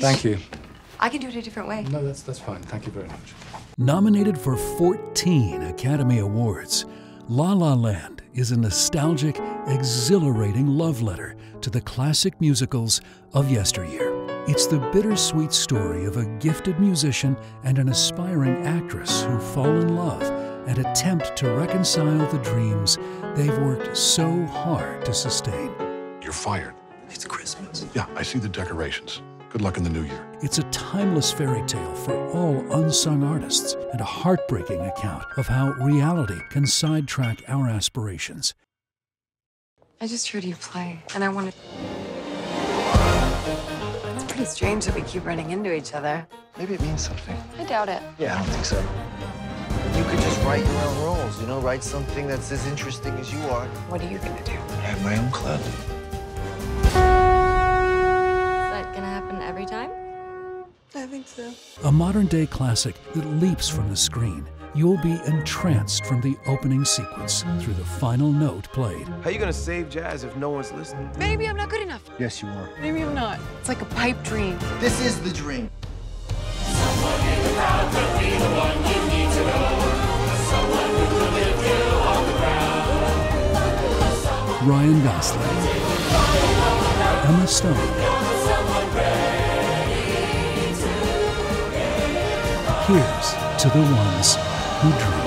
Thank you. I can do it a different way. No, that's that's fine. Thank you very much. Nominated for 14 Academy Awards, La La Land is a nostalgic, exhilarating love letter to the classic musicals of yesteryear. It's the bittersweet story of a gifted musician and an aspiring actress who fall in love and attempt to reconcile the dreams they've worked so hard to sustain. You're fired. It's Christmas. Yeah, I see the decorations. Good luck in the new year. It's a timeless fairy tale for all unsung artists and a heartbreaking account of how reality can sidetrack our aspirations. I just heard you play, and I wanted. It's pretty strange that we keep running into each other. Maybe it means something. I doubt it. Yeah, I don't think so. You could just write your own roles, you know, write something that's as interesting as you are. What are you gonna do? I have my own club. Think so. A modern day classic that leaps from the screen. You'll be entranced from the opening sequence through the final note played. How are you gonna save jazz if no one's listening? Maybe I'm not good enough. Yes, you are. Maybe I'm not. It's like a pipe dream. This is the dream. Ryan Gosling, Emma Stone, Here's to the ones who dream.